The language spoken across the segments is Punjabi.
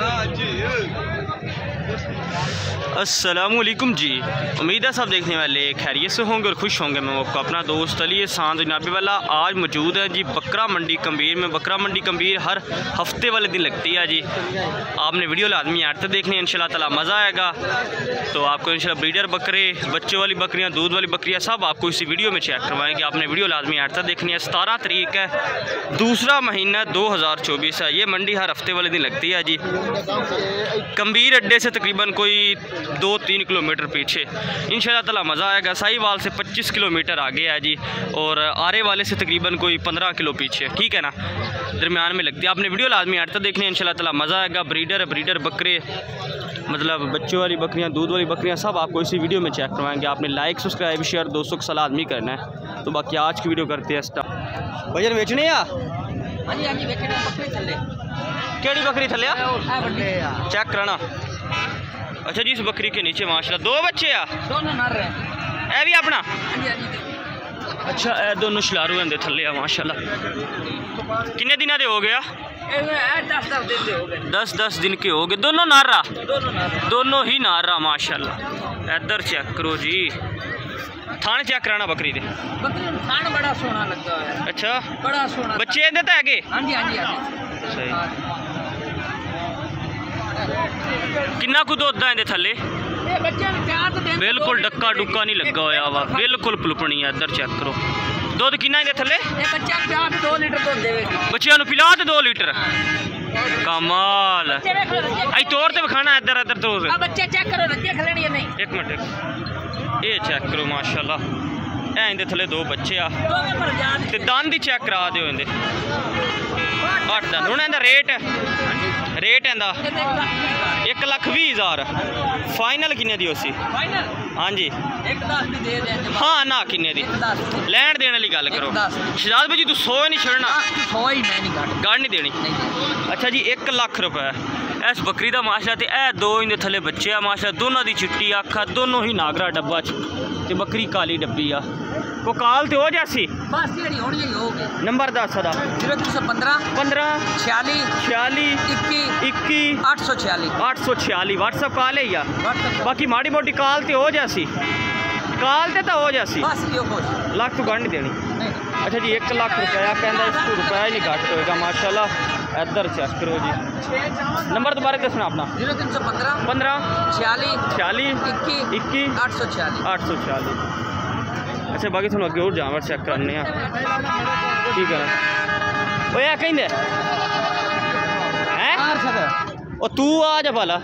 아, 지 السلام علیکم جی۔ امید ہے سب دیکھنے والے خیریت سے ہوں گے اور خوش ہوں گے۔ میں آپ کا اپنا دوست علی سان جنابی والا آج موجود ہے جی بکرا منڈی کمبیر میں۔ بکرا منڈی کمبیر ہر ہفتے والے دن لگتی ہے جی۔ آپ نے ویڈیو لازمی آٹھ تک دیکھنے انشاءاللہ تعالیٰ مزہ آئے گا۔ تو آپ کو انشاءاللہ بریڈر بکرے، بچوں والی بکریاں، دودھ والی بکریاں سب آپ کو اسی ویڈیو میں چیک کروائیں گے۔ آپ نے ویڈیو لازمی آٹھ تک دیکھنی ہے۔ ستارہ تاریخ ہے، دوسرا مہینہ دو ہزار چوبیس ہے۔ یہ منڈی ہر ہفتے والے دن لگتی ہے جی۔ کمبیر اڈے سے تقریباً تقریباً کوئی دو تین کلومیٹر پیچھے۔ ان شاء اللہ تعالیٰ مزہ آئے گا۔ سائی وال سے پچیس کلومیٹر آگے ہے جی اور آرے والے سے تقریباً کوئی پندرہ کلو پیچھے۔ ٹھیک ہے نا؟ درمیان میں لگتی ہے۔ آپ نے ویڈیو لازمی آٹھتا دیکھنے ان شاء اللہ تعالیٰ مزہ آئے گا۔ بریڈر بریڈر بکرے مطلب بچوں والی بکریاں دودھ والی بکریاں سب آپ کو اسی ویڈیو میں چیک کروائیں گے۔ آپ نے لائک سبسکرائب شیئر دوستوں کے سال آدمی کرنا ہے۔ تو باقی آج کی ویڈیو کرتے ہیں اسٹاپ بجر بیچنے یا؟ کیڑی بکری تھلے چیک کرانا۔ अच्छा जी इस बकरी के नीचे माशाल्लाह दो बच्चे आ ए भी अपना अच्छा ए दोनों शलारू हैं थले आ माशाल्लाह किन्ने दिन दे हो गया दस दस दिन के हो गए दोनों नारा दोनों ही नारा माशाल्लाह इधर चेक करो जी थाने चेक कराना बकरी दे खान बड़ा सोना लगा है अच्छा बड़ा सोना बच्चे ਇਹਦੇ ਤਾਂ ਹੈਗੇ हाँ जी हाँ जी हाँ ਸਹੀ ਕਿੰਨਾ ਕੁ ਦੁੱਧ ਆ ਇਹਦੇ ਥੱਲੇ? ਬਿਲਕੁਲ ਡੱਕਾ ਡੁੱਕਾ ਨਹੀਂ ਲੱਗਾ ਹੋਇਆ ਵਾ। ਬਿਲਕੁਲ ਪਲਪਣੀ ਆ ਇੱਧਰ ਚੈੱਕ ਕਰੋ। ਦੁੱਧ ਕਿੰਨਾ ਇਹਦੇ ਥੱਲੇ? ਬੱਚਿਆਂ ਨੂੰ ਪਿਲਾ ਤੇ 2 ਲੀਟਰ। ਕਮਾਲ। ਅਈ ਤੋਰ ਤੇ ਵਿਖਾਣਾ ਇੱਧਰ ਇੱਧਰ ਤੋਰ ਆ ਬੱਚੇ ਚੈੱਕ ਕਰੋ ਰੱਜੇ ਖਲਣੀ ਨਹੀਂ? ਇੱਕ ਮਿੰਟ। ਇਹ ਚੈੱਕ ਕਰੋ ਮਾਸ਼ਾਅੱਲਾ। ਐਂ ਦੇ ਥੱਲੇ ਦੋ ਬੱਚੇ ਆ। ਤੇ ਦੰਦ ਹੀ ਚੈੱਕ ਕਰਾ ਦਿਓ ਇਹਦੇ। 8 ਦੰਦ। ਹੁਣ ਇਹਦਾ ਰੇਟ ਰੇਟ ਇਹਦਾ 1 ਲੱਖ 20 ਹਜ਼ਾਰ। ਫਾਈਨਲ ਕਿੰਨੇ ਦੀ ਹੋਸੀ ਫਾਈਨਲ ਹਾਂਜੀ। 1 10 ਦੀ ਦੇ ਦੇ ਹਾਂ ਨਾ ਕਿੰਨੇ ਦੀ? ਲੈਣ ਦੇਣ ਵਾਲੀ ਗੱਲ ਕਰੋ। ਸ਼ਹਿਜ਼ਾਦ ਭਾਜੀ ਤੂੰ 100 ਨਹੀਂ ਛੜਨਾ 100 ਹੀ ਮੈਂ ਨਹੀਂ ਕੱਟ ਨਹੀਂ ਦੇਣੀ। ਅੱਛਾ ਜੀ 1 ਲੱਖ ਰੁਪਏ। ਇਸ ਬੱਕਰੀ ਦਾ ਮਾਸ਼ਾ ਤੇ ਇਹ ਦੋ ਇਹਦੇ ਥੱਲੇ ਬੱਚੇ ਆ ਮਾਸ਼ਾ ਦੋਨਾਂ ਦੀ ਚਿੱਟੀ ਅੱਖ ਦੋਨੋਂ ਹੀ ਨਾਗਰਾ ਡੱਬਾ ਚ। ਤੇ ਬੱਕਰੀ ਕਾਲੀ ਡੱਬੀ ਆ। ਕੋਕਾਲ ਤੇ ਹੋ ਜਾਸੀ? نمبر دس دا زیرو تین سو پندرہ پندرہ چھیالی چھیالی اکی اکی اٹھ سو چھیالی اٹھ سو چھیالی واٹس ایپ کال ہے یا باقی ماڑی موٹی کال تے ہو جاسی کال تو ہو جاسی لاکھ تو گھٹ نہیں دینی اچھا جی ایک لاکھ روپیہ کہنا اس کو روپیہ ہی نہیں گھٹ ہوئے گا ماشاءاللہ ادھر چیک کرو جی نمبر دوبارہ دسنا اپنا زیرو تین سو پندرہ پندرہ چھیالی چھیالی اکی اکی آٹھ سو چھیالی آٹھ سو چھیالی ਅੱਛਾ ਬਾਕੀ ਤੁਹਾਨੂੰ ਅੱਗੇ ਹੋਰ ਜਾਨਵਰ ਚੈੱਕ ਕਰਨੇ ਆ ਕੀ ਕਰਾਂ ਓਏ ਆ ਕਹਿੰਦੇ। ਹੈ? ਉਹ ਤੂੰ ਆ ਜਾ ਭਲਾ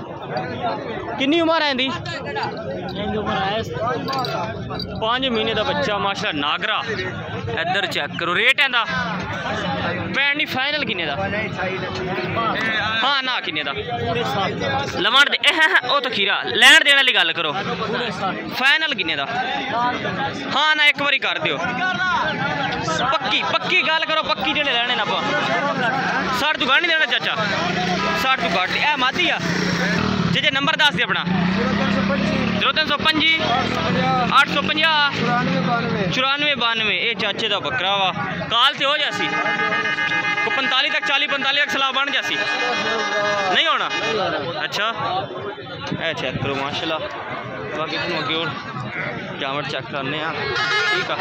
ਕਿੰਨੀ ਉਮਰ ਹੈ ਇਹਦੀ? ਪੰਜ ਮਹੀਨੇ ਦਾ ਬੱਚਾ ਮਾਸ਼ਾ ਨਾਗਰਾ। ਇੱਧਰ ਚੈੱਕ ਕਰੋ ਰੇਟ ਇਹਦਾ? ਭੈਣ ਨਹੀਂ ਫਾਈਨਲ ਕਿੰਨੇ ਦਾ? ਹਾਂ ਨਾ ਕਿੰਨੇ ਦਾ? ਲਵਣ ਦੇ ਉਹ ਤਾਂ ਖੀਰਾ। ਲੈਣ ਦੇਣ ਵਾਲੀ ਗੱਲ ਕਰੋ। ਫਾਈਨਲ ਕਿੰਨੇ ਦਾ? ਹਾਂ ਨਾ ਇੱਕ ਵਾਰੀ ਕਰ ਦਿਓ। ਪੱਕੀ ਪੱਕੀ ਗੱਲ ਕਰੋ ਪੱਕੀ ਜਿਹੜੇ ਲੈਣੇ ਨਾ ਆਪਾਂ। ਸਰ ਤੂੰ ਗਾਣ ਨਹੀਂ ਦੇਣਾ ਚਾਚਾ। ਸਰ ਤੂੰ ਕੱਟ ਇਹ ਮਾਦੀ ਆ। ਜੇ ਜੇ ਨੰਬਰ ਦੱਸ ਦਿਓ ਆਪਣਾ। 0325 850 94 92 ਇਹ ਚਾਚੇ ਦਾ ਬੱਕਰਾ ਵਾ। ਕਾਲ ਤੇ ਹੋ ਜਾਸੀ। ਕੋ 45 ਤੱਕ 40 45 ਤੱਕ ਸਲਾਹ ਬਣ ਜਾਸੀ। ਨਹੀਂ ਹੋਣਾ? ਅੱਛਾ। ਇਹ ਚੈੱਕ ਕਰੋ, ਮਾਸ਼ਾਅੱਲਾ। ਬਾਕੀ ਤੁਹਾਨੂੰ ਅੱਗੇ ਹੋਰ ਜਾਮਰ ਚੈੱਕ ਕਰਨੇ ਆ। ਠੀਕ ਆ।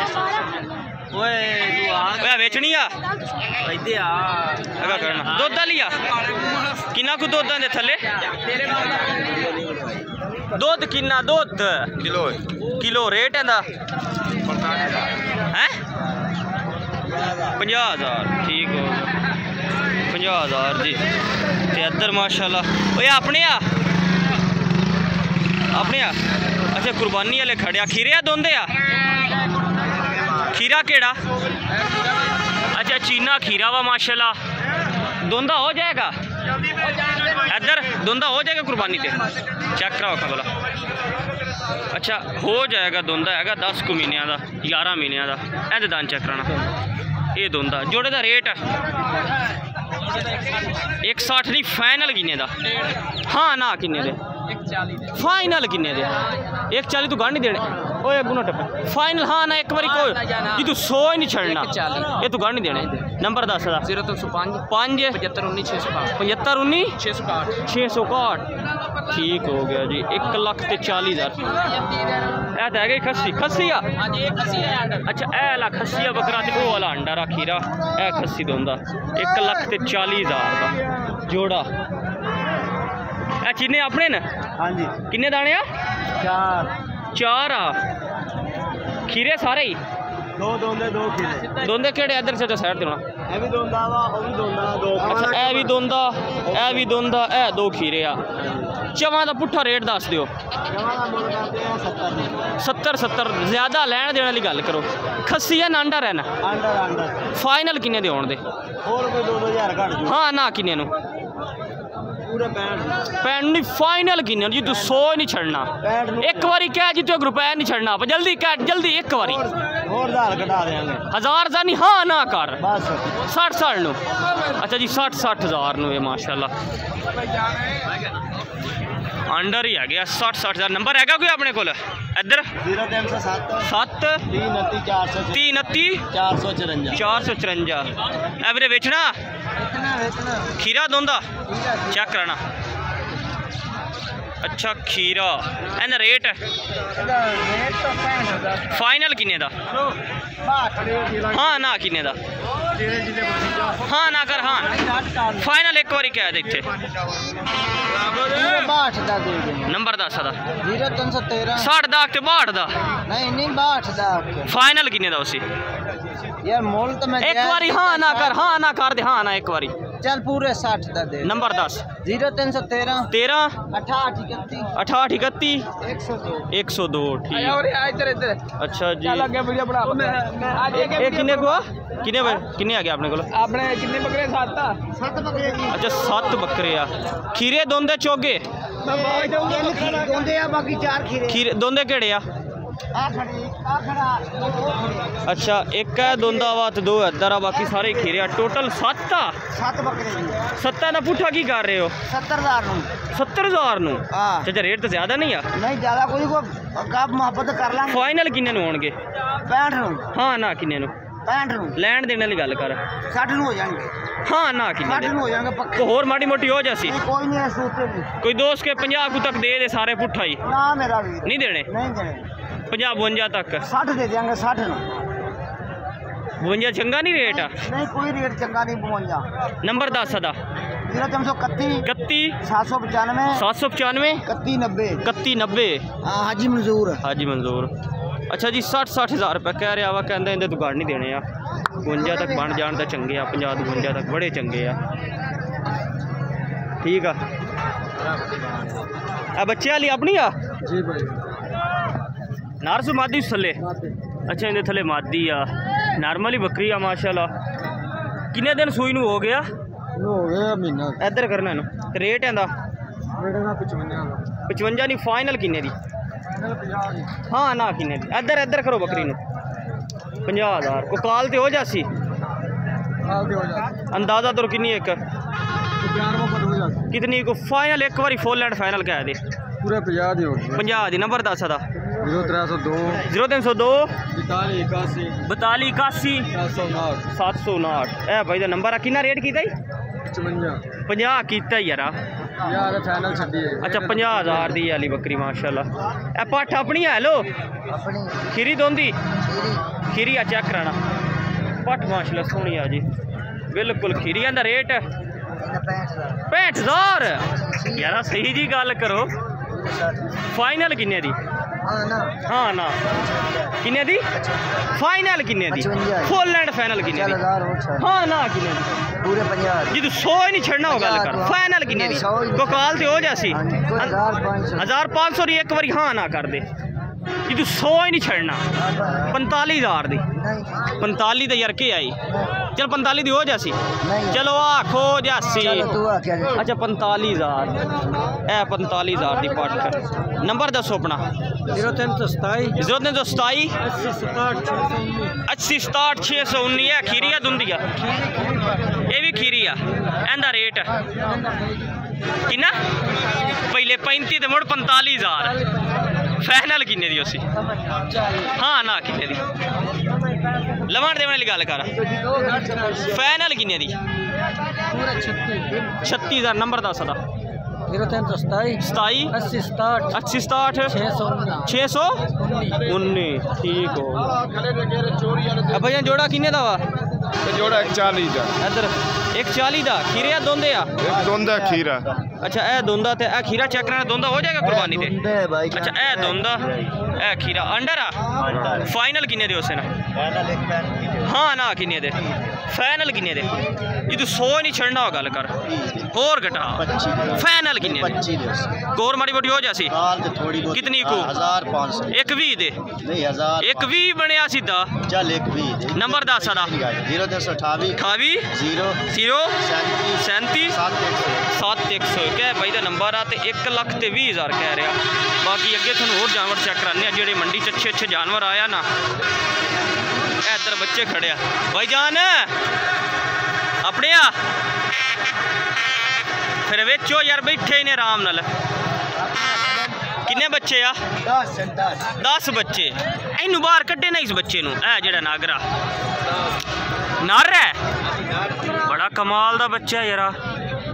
ਓਏ ਆ। ਵੇਚਣੀ ਆ? ਇੱਥੇ ਆ। ਅਗਾ ਕਰਨਾ। ਦੁੱਧ ਵਾਲੀ ਆ? ਕਿੰਨਾ ਕੁ ਦੁੱਧ ਦੇ ਥੱਲੇ? ਦੁੱਧ ਕਿੰਨਾ ਦੁੱਧ? ਕਿਲੋ ਕਿਲੋ ਰੇਟ ਇਹਦਾ? 50000 ਹੈ 50000 ਠੀਕ ਹੋ 50000 ਜੀ। ਤੇ ਇੱਧਰ ਮਾਸ਼ਾਅੱਲਾ। ਓਏ ਆਪਣੇ ਆ? ਆਪਣੇ ਆ? ਅੱਛਾ ਕੁਰਬਾਨੀ ਵਾਲੇ ਖੜਿਆ। ਖੀਰੇ ਆ ਦੋਂਦੇ ਆ? ਖੀਰਾ ਕਿਹੜਾ? ਅੱਛਾ, ਚੀਨਾ ਖੀਰਾ ਵਾ, ਮਾਸ਼ਾਅੱਲਾ। ਦੁੰਦਾ ਹੋ ਜਾਏਗਾ? ਇੱਧਰ, ਦੁੰਦਾ ਹੋ ਜਾਏਗਾ ਕੁਰਬਾਨੀ ਤੇ? ਚੈੱਕ ਕਰਾਓ ਕਬਲਾ ਅੱਛਾ, ਹੋ ਜਾਏਗਾ ਦੁੰਦਾ ਹੈਗਾ 10 ਕੁ ਮਹੀਨਿਆਂ ਦਾ 11 ਮਹੀਨਿਆਂ ਦਾ। ਇਹਦੇ ਦਾਨ ਚੈੱਕ ਕਰਾਣਾ ਇਹ ਦੁੰਦਾ, ਜੋੜੇ ਦਾ ਰੇਟ 160 ਨਹੀਂ ਫਾਈਨਲ ਕਿੰਨੇ ਦਾ? ਹਾਂ, ਨਾ, ਕਿੰਨੇ ਦੇ? ਫਾਈਨਲ ਕਿੰਨੇ ਦੇ? 140 ਤੂੰ ਗੰਢ ਨਹੀਂ ਦੇਣੇ। ਓਏ ਅੱਗੂ ਨਾ ਟੱਪ। ਫਾਈਨਲ ਹਾਂ ਨਾ ਇੱਕ ਵਾਰੀ ਕੋਈ। ਜੀ ਤੂੰ 100 ਹੀ ਨਹੀਂ ਛੱਡਣਾ। ਇਹ ਤੂੰ ਗੜ ਨਹੀਂ ਦੇਣੇ। ਨੰਬਰ ਦੱਸ ਦਾ 0305 5 75 19 661 75 19 661 661 ਠੀਕ ਹੋ ਗਿਆ ਜੀ। 1 ਲੱਖ ਤੇ 40 ਹਜ਼ਾਰ। ਇਹ ਤਾਂ ਹੈਗਾ ਖੱਸੀ। ਖੱਸੀ ਆ? ਹਾਂਜੀ ਇਹ ਕਸੀ ਹੈ ਅੰਡਰ। ਅੱਛਾ ਇਹ ਵਾਲਾ ਖੱਸੀ ਆ ਬੱਕਰਾ ਤੇ ਉਹ ਵਾਲਾ ਅੰਡਾ ਰਾ ਖੀਰਾ। ਇਹ ਖੱਸੀ ਦੋਂਦਾ 1 ਲੱਖ ਤੇ 40 ਹਜ਼ਾਰ ਦਾ ਜੋੜਾ। ਇਹ ਚੀਨੇ ਆਪਣੇ ਨੇ? ਹਾਂਜੀ। ਕਿੰਨੇ ਦਾਣੇ ਆ? ਚਾਰ। ਚਾਰ ਆ। ਖੀਰੇ ਸਾਰੇ ਹੀ? ਦੋ ਦੋਂਦੇ ਦੋ ਖੀਰੇ। ਦੋਂਦੇ ਕਿਹੜੇ ਇੱਧਰ ਸੇ ਸਾਈਡ ਤੇ ਹੋਣਾ। ਇਹ ਵੀ ਦੋਂਦਾ ਵਾ ਉਹ ਵੀ ਦੋਂਦਾ ਦੋ ਅੱਛਾ ਇਹ ਵੀ ਦੋਂਦਾ ਇਹ ਵੀ ਦੋਂਦਾ ਇਹ ਦੋ ਖੀਰੇ ਆ। ਚਵਾਂ ਦਾ ਪੁੱਠਾ ਰੇਟ ਦੱਸ ਦਿਓ। ਜਮਾਂ ਦਾ ਮੁੱਲ ਕਰਦੇ ਆ 70 ਦੀ। 70 70 ਜ਼ਿਆਦਾ ਲੈਣ ਦੇਣ ਵਾਲੀ ਗੱਲ ਕਰੋ। ਖੱਸੀ ਆ ਨਾਂਡਾ ਰਹਿਣਾ। ਅੰਡਰ ਅੰਡਰ ਫਾਈਨਲ ਕਿੰਨੇ ਦੇ ਹੋਣ ਦੇ? ਹੋਰ ਕੋਈ 2000 ਘੱਟ ਜੂ। ਹਾਂ ਨਾ ਕਿੰਨੇ ਨੂੰ। ਪੂਰੇ 65 ਪੈਣ ਨਹੀਂ ਫਾਈਨਲ ਕਿੰਨੇ ਜੀ ਤੂੰ 100 ਨਹੀਂ ਛੱਡਣਾ। 65 ਨੂੰ ਇੱਕ ਵਾਰੀ ਕਹਿ ਜੀ ਤੂੰ ਇੱਕ ਰੁਪਏ ਨਹੀਂ ਛੱਡਣਾ ਆਪਾਂ ਜਲਦੀ ਕਹਿ ਜਲਦੀ ਇੱਕ ਵਾਰੀ। ਹੋਰ ਹਜ਼ਾਰ ਘਟਾ ਦੇਾਂਗੇ ਹਜ਼ਾਰ ਦਾ ਨਹੀਂ ਹਾਂ ਨਾ ਕਰ। ਬਸ। 60 60 ਨੂੰ। ਅੱਛਾ ਜੀ 60 60 ਹਜ਼ਾਰ ਨੂੰ ਇਹ ਮਾਸ਼ਾਅੱਲਾ। ਅੰਡਰ ਹੀ ਆ ਗਿਆ 60 60 ਹਜ਼ਾਰ। ਨੰਬਰ ਹੈਗਾ ਕੋਈ ਆਪਣੇ ਕੋਲ? ਇੱਧਰ? 0307 7 329 400 329 454 454 ਇਹ ਵੀਰੇ ਵੇਚਣਾ ਵੇਚਣਾ ਵੇਚਣਾ? ਖੀਰਾ ਦੋਂਦਾ? ਚੈੱਕ ਕਰਾਣਾ। ਅੱਛਾ ਖੀਰਾ। ਇਹਦਾ ਰੇਟ? ਇਹਦਾ ਰੇਟ ਤਾਂ 65000 ਫਾਈਨਲ ਕਿੰਨੇ ਦਾ? ਹਾਂ ਨਾ ਕਿੰਨੇ ਦਾ? ਹਾਂ ਨਾ ਕਰ ਹਾਂ। ਫਾਈਨਲ ਇੱਕ ਵਾਰੀ ਕਹਿ ਦੇ ਇੱਥੇ। ਬਾਟ ਦਾ ਦੇ ਦੇ। ਨੰਬਰ ਦੱਸ ਦਾ 0313 60 ਦਾ ਤੇ 62 ਦਾ? ਨਹੀਂ ਨਹੀਂ ਬਾਟ ਦਾ। ਫਾਈਨਲ ਕਿੰਨੇ ਦਾ ਉਸੇ? ਯਾਰ ਮੁੱਲ ਤਾਂ ਮੈਂ ਇੱਕ ਵਾਰੀ ਹਾਂ ਨਾ ਕਰ ਹਾਂ ਨਾ ਕਰ ਦੇ ਹਾਂ ਨਾ ਇੱਕ ਵਾਰੀ। ਚੱਲ ਪੂਰੇ 60 ਦਾ ਦੇ ਨੰਬਰ ਦੱਸ। 0313 13 68 31 68 31 102 102 ਠੀਕ। ਆ ਇੱਧਰ ਇੱਧਰ। ਅੱਛਾ ਜੀ। ਚੱਲ ਅੱਗੇ ਵੀਡੀਓ ਬਣਾ। ਅੱਜ ਇਹ ਕਿੰਨੇ ਕੋ ਆ ਕਿੰਨੇ ਕਿੰਨੇ ਆ ਗਏ ਆਪਣੇ ਕੋਲ? ਆਪਣੇ ਕਿੰਨੇ ਬੱਕਰੇ? ਸੱਤ ਆ। ਸੱਤ ਬੱਕਰੇ ਜੀ। ਅੱਛਾ ਸੱਤ ਬੱਕਰੇ ਆ। ਖੀਰੇ ਦੋਂਦੇ ਚੋਗੇ? ਦੋਂਦੇ ਆ ਬਾਕੀ ਚਾਰ ਖੀਰੇ ਖੀਰੇ ਦੋਂਦੇ ਕਿਹੜੇ ਆ ਆ ਆ? ਅੱਛਾ ਇੱਕ ਹੈ ਦੋਂਦਾ ਵਾ ਤੇ ਦੋ ਇੱਧਰ ਆ ਬਾਕੀ ਸਾਰੇ ਖੀਰੇ ਆ। ਟੋਟਲ 7 ਆ। ਸੱਤ ਬੱਕਰੇ ਜੀ। ਸੱਤਾਂ ਦਾ ਪੁੱਠਾ ਕੀ ਕਰ ਰਹੇ ਹੋ? 70000 ਨੂੰ। 70000 ਨੂੰ? ਹਾਂ। ਅੱਛਾ ਰੇਟ ਤਾਂ ਜ਼ਿਆਦਾ ਨਹੀਂ ਆ? ਨਹੀਂ ਜ਼ਿਆਦਾ ਕੋਈ ਕੋ ਗੱਪ ਮੁਹੱਬਤ ਕਰ ਲਾਂਗੇ। ਫਾਈਨਲ ਕਿੰਨੇ ਨੂੰ ਹੋਣਗੇ? 65 ਨੂੰ। ਹਾਂ ਨਾ ਕਿੰਨੇ ਨੂੰ? 65 ਨੂੰ। ਲੈਣ ਦੇਣ ਵਾਲੀ ਗੱਲ ਕਰ। 60 ਨੂੰ ਹੋ ਜਾਣਗੇ। ਹਾਂ ਨਾ ਕਿੰਨੇ 60 ਦੇ? ਨੂੰ ਹੋ ਜਾਣਗੇ ਪੱਕੇ। ਕੋ ਹੋਰ ਮਾੜੀ ਮੋਟੀ ਹੋ ਜਾਸੀ ਨਹੀਂ ਕੋਈ ਨਹੀਂ ਉੱਤੇ ਵੀ ਕੋਈ ਦੋਸਤ ਕੇ 50 ਕੁ ਤੱਕ ਦੇ ਦੇ ਸਾਰੇ ਪੁੱਠਾ ਹੀ। ਨਾ ਮੇਰਾ ਵੀਰ। ਨਹੀਂ ਦੇਣੇ? ਨਹੀਂ ਦੇਣੇ। 50 52 ਤੱਕ? 60 ਦੇ ਦਿਆਂਗੇ 60 ਨੂੰ। 52 ਚੰਗਾ ਨਹੀਂ ਰੇਟ? ਆ ਨਹੀਂ ਕੋਈ ਰੇਟ ਚੰਗਾ ਨਹੀਂ 52 ਨੰਬਰ ਦੱਸ ਦਾ। 0331 31 795 795 3190 3190 ਹਾਂ ਹਾਜੀ ਮਨਜ਼ੂਰ। ਹਾਜੀ ਮਨਜ਼ੂਰ। ਅੱਛਾ ਜੀ 60 60000 ਰੁਪਏ ਕਹਿ ਰਿਹਾ ਵਾ ਕਹਿੰਦਾ ਇਹਦੇ ਦੁਕਾਨ ਨਹੀਂ ਦੇਣੇ ਆ। 52 ਤੱਕ ਬਣ ਜਾਣ ਤਾਂ ਚੰਗੇ ਆ 50 ਤੋਂ 52 ਤੱਕ ਬੜੇ ਚੰਗੇ ਆ। ਠੀਕ ਆ। ਆ ਬੱਚੇ ਵਾਲੀ ਆਪਣੀ ਆ? ਜੀ ਭਾਈ। ਨਾਰਸੂ ਮਾਦੀ ਥੱਲੇ? ਅੱਛਾ ਇਹਦੇ ਥੱਲੇ ਮਾਦੀ ਆ। ਨਾਰਮਲੀ ਬੱਕਰੀ ਆ ਮਾਸ਼ਾਅੱਲਾ। ਕਿੰਨੇ ਦਿਨ ਸੂਈ ਨੂੰ ਹੋ ਗਿਆ? ਹੋ ਗਿਆ ਮਹੀਨਾ। ਇੱਧਰ ਕਰਨਾ ਇਹਨੂੰ। ਤੇ ਰੇਟ ਇਹਦਾ? ਮੇਰੇ ਨਾਲ 55 ਦਾ। 55 ਨਹੀਂ ਫਾਈਨਲ ਕਿੰਨੇ ਦੀ? 50 ਦੀ। ਹਾਂ ਨਾ ਕਿੰਨੇ ਦੀ? ਇੱਧਰ ਇੱਧਰ ਕਰੋ ਬੱਕਰੀ ਨੂੰ। 50000 ਕੋ ਕਾਲ ਤੇ ਹੋ ਜਾਸੀ ਆਲ ਦੇ ਹੋ ਜਾ ਅੰਦਾਜ਼ਾ ਤੋਂ ਕਿੰਨੀ ਇੱਕ? 50 ਰੁਪਏ ਹੋ ਜਾ ਕਿਤਨੀ ਕੋ ਫਾਈਨਲ ਇੱਕ ਵਾਰੀ ਫੁੱਲ ਐਂਡ ਫਾਈਨਲ ਕਹਿ ਦੇ। ਪੂਰੇ 50 ਦੀ ਹੋ ਗਈ। 50 ਦੀ ਨੰਬਰ ਦੱਸ ਦਾ 0302 0302 42 81 42 81 709 759 ਇਹ ਭਾਈ ਦਾ ਨੰਬਰ ਆ ਕਿੰਨਾ ਰੇਟ ਕੀਤਾ ਜੀ 55 50 ਕੀਤਾ ਯਾਰਾ ਯਾਰ ਫਾਈਨਲ ਛੱਡੀ ਹੈ ਅੱਛਾ 50000 ਦੀ ਵਾਲੀ ਬੱਕਰੀ ਮਾਸ਼ਾਅੱਲਾ। ਇਹ ਪੱਠ ਆਪਣੀ ਹੈ ਲੋ ਆਪਣੀ। ਖੀਰੀ ਦੋਂਦੀ? ਖੀਰੀ ਆ ਚੈੱਕ ਕਰਾਣਾ। ਪੱਠ ਮਾਸ਼ਾਅੱਲਾ ਸੋਹਣੀ ਆ ਜੀ। ਬਿਲਕੁਲ ਖੀਰੀਆਂ ਦਾ ਰੇਟ? 65000 ਯਾਰਾ ਸਹੀ ਜੀ ਗੱਲ ਕਰੋ। ਫਾਈਨਲ ਕਿੰਨੇ ਦੀ? ਹਾਂ ਨਾ। ਹਾਂ ਨਾ ਕਿੰਨੇ ਦੀ? ਫਾਈਨਲ ਕਿੰਨੇ ਦੀ। 55 ਫੁੱਲ ਐਂਡ ਫਾਈਨਲ ਕਿੰਨੇ ਦੀ ਹਜ਼ਾਰ ਹੋ ਛੱਡ ਹਾਂ ਨਾ ਕਿੰਨੇ ਦੀ? ਪੂਰੇ 50 ਜੀ ਤੂੰ 100 ਹੀ ਨਹੀਂ ਛੱਡਣਾ ਉਹ ਗੱਲ ਕਰ। ਫਾਈਨਲ ਕਿੰਨੇ ਦੀ? ਕੋ ਕਾਲ ਤੇ ਹੋ ਜਾਸੀ ਹਾਂਜੀ ਕੋਈ 1500 1500 ਦੀ ਇੱਕ ਵਾਰੀ ਹਾਂ ਨਾ ਕਰ ਦੇ ਜੀ ਤੂੰ 100 ਹੀ ਨਹੀਂ ਛੱਡਣਾ 45000 ਦੀ। ਨਹੀਂ। 45 ਤੇ ਯਾਰ ਕੀ ਆਈ? ਚਲ 45 ਦੀ ਹੋ ਜਾਸੀ ਚਲੋ ਆਖੋ ਜਾਸੀ ਅੱਛਾ 45000 ਇਹ 45000 ਦੀ ਪੱਟ। ਨੰਬਰ ਦੱਸੋ ਆਪਣਾ। 0327 027 80 80 67 619 ਇਹ ਖੀਰੀ ਆ ਦੁੰਦੀ ਆ ਇਹ ਵੀ ਖੀਰੀ ਆ ਇਹਦਾ ਰੇਟ ਕਿੰਨਾ ਪਹਿਲੇ 35 ਤੇ ਮੁੜ 45000 ਫਾਈਨਲ ਕਿੰਨੇ ਦੀ ਉਸੀ ਹਾਂ ਨਾ ਕਿੰਨੇ ਦੀ ਲਵਣ ਦੇਵਣ ਵਾਲੀ ਗੱਲ ਕਰ ਫਾਈਨਲ ਕਿੰਨੇ ਦੀ पूरा छत्तीस 36000 ਨੰਬਰ ਦੱਸ ਸਤਾਈ? 80 67 600 19 ਠੀਕ ਹੋ ਕੁਰਬਾਨੀ ਦੇ ਉਸੇ ਨਾ ਹਾਂ ਨਾ ਕਿੰਨੇ ਦੇ? ਫਾਈਨਲ ਕਿੰਨੇ ਦੇ? ਇਹ ਤੂੰ 100 ਨਹੀਂ ਛੜਨਾ ਗੱਲ ਕਰ। ਹੋਰ ਘਟਾ। 25 ਫਾਈਨਲ ਕਿੰਨੇ 25 ਦੇ ਗੌਰ ਮਾਰੀ ਬੋਡੀ ਹੋ ਜਾਸੀ ਹਾਲ ਤੇ ਥੋੜੀ ਬਹੁਤ। ਕਿਤਨੀ ਕੋ? 1500 120 ਦੇ। ਨਹੀਂ 1000 120 ਬਣਿਆ ਸਿੱਧਾ ਚੱਲ 120 ਨੰਬਰ ਦੱਸ ਸਾਡਾ। 0228 28 0 0 37 7100 ਕਹਿ ਭਾਈ ਦਾ ਨੰਬਰ ਆ ਤੇ 1 ਲੱਖ ਤੇ 20 ਹਜ਼ਾਰ ਕਹਿ ਰਿਹਾ। ਬਾਕੀ ਅੱਗੇ ਤੁਹਾਨੂੰ ਹੋਰ ਜਾਨਵਰ ਚੈੱਕ ਕਰਾਣੇ ਆ ਜਿਹੜੇ ਮੰਡੀ ਚ ਅੱਛੇ ਅੱਛੇ ਜਾਨਵਰ ਆਇਆ ਨਾ। ਇੱਧਰ ਬੱਚੇ ਖੜਿਆ ਬਾਈ ਜਾਨ, ਆਪਣੇ ਆ। ਫਿਰ ਵੇਚੋ ਯਾਰ, ਬੈਠੇ ਨੇ ਆਰਾਮ ਨਾਲ। ਕਿੰਨੇ ਬੱਚੇ ਆ? 10 10 ਬੱਚੇ। ਇਹਨੂੰ ਬਾਹਰ ਕੱਢੇ ਨਾ ਇਸ ਬੱਚੇ ਨੂੰ। ਇਹ ਜਿਹੜਾ ਨਾਗਰਾ। ਨਾਰ ਹੈ। ਬੜਾ ਕਮਾਲ ਦਾ ਬੱਚਾ ਯਾਰਾ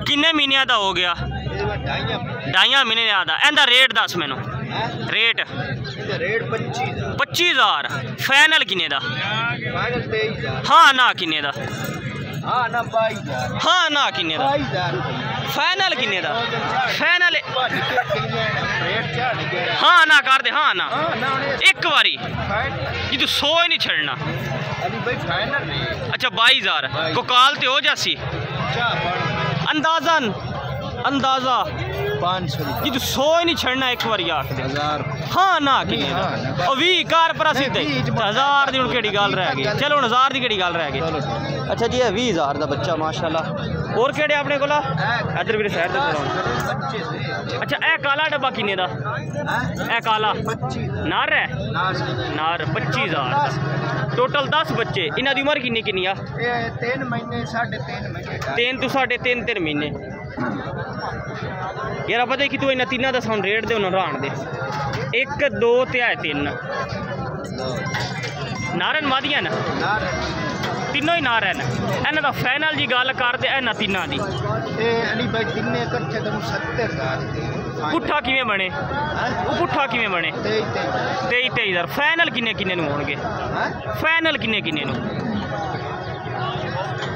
ਕਿੰਨੇ ਮਹੀਨਿਆਂ ਦਾ ਹੋ ਗਿਆ? ਡਾਈਆਂ ਮਹੀਨੇ ਦਾ। ਇਹਦਾ ਰੇਟ ਦੱਸ ਮੈਨੂੰ। ریٹ؟ پچی ہزار۔ فائنل کنے دا؟ ہاں نا کنے دا۔ ہاں نا ہاں، کنے دا۔ فائنل کنے دا؟ فائنل ہاں نا کر دے۔ ہاں نا ایک واری۔ یہ تو سو ہی نہیں چھڑنا۔ اچھا بائی ہزار۔ کو کالتے ہو جاسی؟ اندازہ اندازہ۔ पाँच सौ जी तू सौ ही नहीं छड़ना एक बार यार हजार हाँ ना कि भी कार पर सीधे हजार की हूँ केड़ी गल रह गई चलो हूँ हजार की केड़ी गल रह गई अच्छा जी है भी हजार का बच्चा माशाल्लाह और केड़े अपने को इधर मेरे शहर से अच्छा ए काला डब्बा किन्ने का ए काला नार है नार पच्ची हजार टोटल दस बच्चे इन्हों की उम्र किन्नी किन्नी आ तीन महीने साढ़े तीन महीने तीन तो साढ़े तीन तीन महीने ਕਿੰਨੀ ਤੋਂ ਯਾਰ ਪਤਾ ਕਿ ਤੂੰ ਇਹਨਾਂ ਤਿੰਨਾਂ ਦਾ ਸਾਨੂੰ ਰੇਟ ਦੇ ਉਹਨਾਂ ਰਾਣ ਦੇ। ਇੱਕ ਦੋ ਤੇ ਆਏ ਤਿੰਨ। ਨਾਰਨ ਮਾਦੀਆਂ ਨਾ। ਤਿੰਨੋਂ ਹੀ ਨਾਰ ਹਨ ਇਹਨਾਂ ਦਾ ਫਾਈਨਲ ਜੀ ਗੱਲ ਕਰਦੇ ਇਹਨਾਂ ਤਿੰਨਾਂ ਦੀ। ਇਹ ਅਲੀ ਬਾਈ ਤਿੰਨੇ ਇਕੱਠੇ ਤੈਨੂੰ 70000 ਦੇ ਪੁੱਠਾ ਕਿਵੇਂ ਬਣੇ? ਉਹ ਪੁੱਠਾ ਕਿਵੇਂ ਬਣੇ? ਤੇ ਤੇ 23 23000 ਫਾਈਨਲ ਕਿੰਨੇ ਕਿੰਨੇ ਨੂੰ ਹੋਣਗੇ? ਫਾਈਨਲ ਕਿੰਨੇ ਕਿੰਨੇ ਨੂੰ?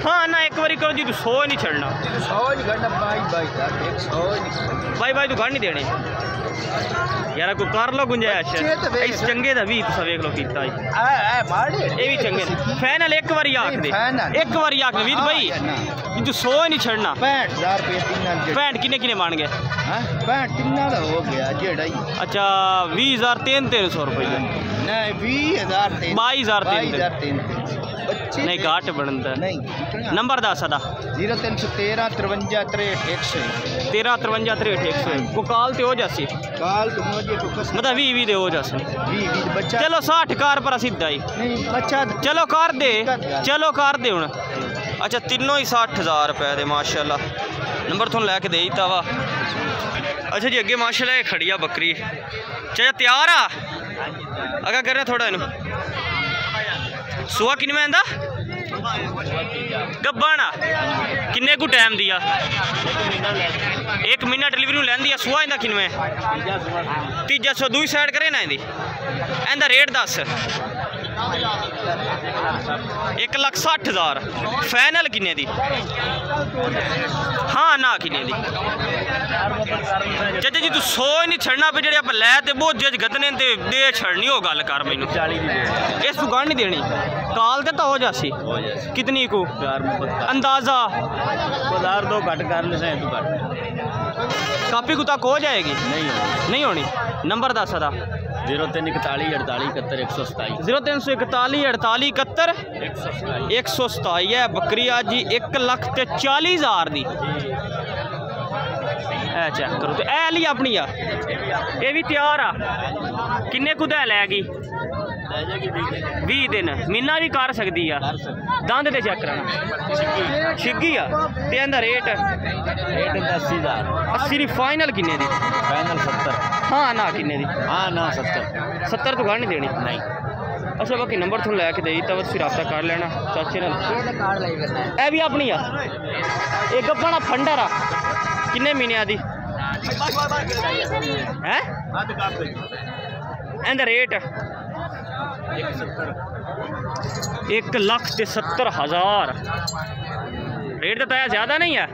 ਹਾਂ ਨਾ ਇੱਕ ਵਾਰੀ ਕਰੋ ਜੀ ਤੂੰ 100 ਨਹੀਂ ਛੱਡਣਾ 100 ਨਹੀਂ ਘੰਟਾ ਬਾਈ ਬਾਈ ਦਾ 100 ਨਹੀਂ ਬਾਈ ਬਾਈ ਤੂੰ ਗੜ ਨਹੀਂ ਦੇਣੇ ਯਾਰ ਕੋਈ ਕਰ ਲੋ ਗੁੰਜਾਇਸ਼ ਬੱਚੇ ਤਾਂ ਵੇਖ। ਇਸ ਚੰਗੇ ਦਾ ਵੀ ਤੁਸੀਂ ਵੇਖ ਲੋ ਕੀਤਾ ਜੀ ਆ ਆ ਮਾੜੇ ਇਹ ਵੀ ਚੰਗੇ ਨੇ ਫਾਈਨਲ ਇੱਕ ਵਾਰੀ ਆਖ ਦੇ Final। ਇੱਕ ਵਾਰੀ ਆਖ ਦੇ ਵੀਰ ਭਾਈ ਜੀ ਤੂੰ 100 ਹੀ ਨਹੀਂ ਛੱਡਣਾ 65000 ਰੁਪਏ ਤਿੰਨਾਂ ਦੇ ਭੈਣ ਕਿੰਨੇ ਕਿੰਨੇ ਬਣ ਗਏ ਹਾਂ 65 ਤਿੰਨਾਂ ਦਾ ਹੋ ਗਿਆ ਜਿਹੜਾ ਹੀ ਅੱਛਾ 20000 ਤਿੰਨ 300 ਰੁਪਏ ਨਹੀਂ 20000 ਤੇ 22000 ਤਿੰਨ 22000 ਤਿੰਨ ਬੱਚੇ ਨਹੀਂ ਘਾਟ ਬਣਦਾ ਨਹੀਂ ਨੰਬਰ ਦੱਸ ਸਾਡਾ 0313 53 63 13 53 63 100 ਕੋ ਕਾਲ ਤੇ ਹੋ ਜਾਸੀ ਕਾਲ ਜੇ ਕਸ ਮਤਲਬ 20 20 ਦੇ ਹੋ ਜਾਸੀ 20 20 ਬੱਚਾ ਚਲੋ 60 ਕਾਰ ਪਰ ਸਿੱਧਾ ਹੀ। ਨਹੀਂ ਬੱਚਾ ਚਲੋ ਕਰ ਦੇ। ਚਲੋ ਕਰ ਦੇ ਹੁਣ। ਅੱਛਾ ਤਿੰਨੋਂ ਹੀ 60000 ਰੁਪਏ ਦੇ ਮਾਸ਼ਾਅੱਲਾ। ਨੰਬਰ ਤੁਹਾਨੂੰ ਲੈ ਕੇ ਦੇ ਦਿੱਤਾ ਵਾ। ਅੱਛਾ ਜੀ ਅੱਗੇ ਮਾਸ਼ਾਅੱਲਾ ਇਹ ਖੜੀ ਆ ਬੱਕਰੀ। ਚਾਚਾ ਤਿਆਰ ਆ? ਅਗਾ ਕਰਨਾ ਥੋੜਾ ਇਹਨੂੰ। ਸੁਆ ਕਿੰਨੇ ਦਾ? ਗੱਬਾਣਾ ਕਿੰਨੇ ਕੁ ਟਾਈਮ ਦੀ ਆ? ਇੱਕ ਮਹੀਨਾ ਡਿਲੀਵਰੀ ਨੂੰ ਲੈਂਦੀ ਆ, ਸੁਆ ਇਹਦਾ ਕਿੰਨੇ ਤੀਜਾ ਸੌ ਦੂਈ ਸਾਈਡ ਕਰੇ ਨਾ ਇਹਦੀ। ਇਹਦਾ ਰੇਟ ਦੱਸ। ਇੱਕ ਲੱਖ 60000 ਫਾਈਨਲ ਕਿੰਨੇ ਦੀ? ਹਾਂ ਨਾ ਕਿੰਨੇ ਦੀ? ਜੱਜ ਜੀ ਤੂੰ ਸੋ ਹੀ ਨਹੀਂ ਛੜਨਾ ਪਈ ਜਿਹੜੇ ਆਪਾਂ ਲੈ ਤੇ ਬਹੁਤ ਚ ਗੱਦਨੇ ਤੇ ਦੇ ਛੜਨੀ ਉਹ ਗੱਲ ਕਰ ਮੈਨੂੰ। 40 ਦੀ ਇਸ ਦੁਕਾਨ ਨਹੀਂ ਦੇਣੀ। ਕਾਲ ਤੇ ਤਾਂ ਹੋ ਜਾਸੀ ਕਿਤਨੀ ਕੋ? ਅੰਦਾਜ਼ਾ? 1000 ਤੋਂ ਘੱਟ ਕਰ ਲੈ ਸੈਂ ਤੂੰ ਘੱਟ। ਕਾਪੀ ਕੁਤਾਕ ਹੋ ਜਾਏਗੀ? ਨਹੀਂ ਹੋਣੀ। ਨਹੀਂ ਹੋਣੀ? ਨੰਬਰ ਦੱਸ ਦਾ 0341 48 71 0341 48 71 127 ਹੈ। ਬੱਕਰੀ ਆ ਜੀ 1 ਲੱਖ ਤੇ 40 ਹਜ਼ਾਰ ਦੀ। ਐ ਚੈੱਕ ਕਰੋ ਤੇ ਇਹ ਲਈ ਆਪਣੀ ਆ। ਇਹ ਵੀ ਤਿਆਰ ਆ। ਕਿੰਨੇ ਕੁਦਾ ਲੈ ਗਈ? 20 ਦਿਨ। ਮਹੀਨਾ ਵੀ ਕਰ ਸਕਦੀ ਆ। ਦੰਦ ਤੇ ਚੈੱਕ ਕਰਾਣਾ ਛਿੱਗੀ ਆ। ਤੇ ਇਹਦਾ ਰੇਟ ਰੇਟ 80000 80 ਦੀ ਫਾਈਨਲ ਕਿੰਨੇ ਦੀ? ਫਾਈਨਲ 70 ਹਾਂ ਨਾ ਕਿੰਨੇ ਦੀ? ਹਾਂ ਨਾ 70 70 ਤੋਂ ਘੱਟ ਨਹੀਂ ਦੇਣੀ। ਨਹੀਂ। ਅੱਛਾ ਬਾਕੀ ਨੰਬਰ ਤੁਹਾਨੂੰ ਲੈ ਕੇ ਦੇਈ ਤਾਂ ਫਿਰ ਰਾਬਤਾ ਕਰ ਲੈਣਾ। ਚਾਚੇ ਨਾਲ। ਇਹ ਵੀ ਆਪਣੀ ਆ। ਇਹ ਗੱਪਣਾ ਫੰਡਰ ਆ। ਕਿੰਨੇ ਮਹੀਨਿਆਂ ਦੀ? ਹੈ? ਇਹਦਾ ਰੇਟ ایک لاکھ تے ستر ہزار۔ ریٹ تو تایا زیادہ نہیں ہے۔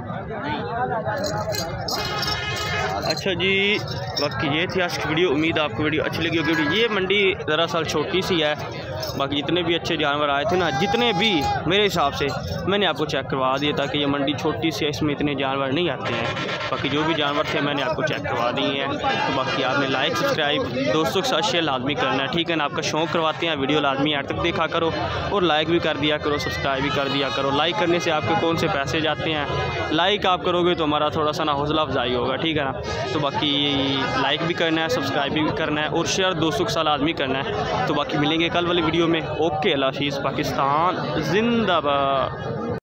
اچھا جی باقی یہ تھی آج کی ویڈیو۔ امید آپ کو ویڈیو اچھی لگی ہوگی۔ یہ منڈی دراصل چھوٹی سی ہے۔ باقی جتنے بھی اچھے جانور آئے تھے نا، جتنے بھی میرے حساب سے میں نے آپ کو چیک کروا دیا تاکہ یہ منڈی چھوٹی سی ہے، اس میں اتنے جانور نہیں آتے ہیں۔ باقی جو بھی جانور تھے میں نے آپ کو چیک کروا دی ہیں۔ تو باقی آپ نے لائک سبسکرائب دوستوں کے ساتھ شیئر لازمی کرنا ہے، ٹھیک ہے نا؟ آپ کا شوق کرواتے ہیں ویڈیو لازمی آج تک دیکھا کرو اور لائک بھی کر دیا کرو سبسکرائب بھی کر دیا کرو۔ لائک کرنے سے آپ کے کون سے پیسے جاتے ہیں؟ لائک آپ کرو گے تو ہمارا تھوڑا سا نا حوصلہ افزائی ہوگا، ٹھیک ہے نا؟ تو باقی لائک بھی کرنا ہے سبسکرائب بھی کرنا ہے اور شیئر دوستوں کے ساتھ لازمی کرنا ہے۔ تو باقی ملیں گے کل والے वीडियो में ओके अल्लाह हाफिज़ पाकिस्तान जिंदाबाद